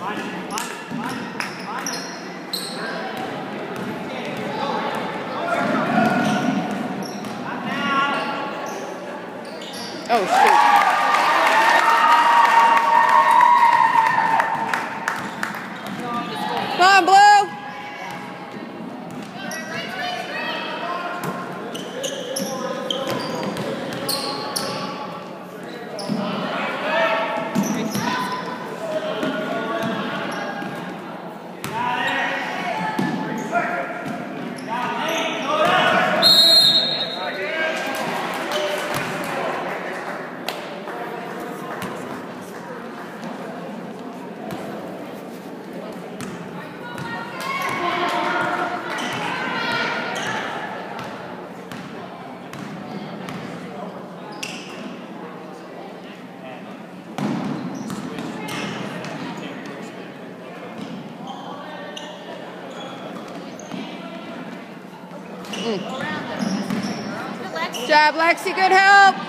Oh, Come on, Blue. Good job, Lexi. Good help.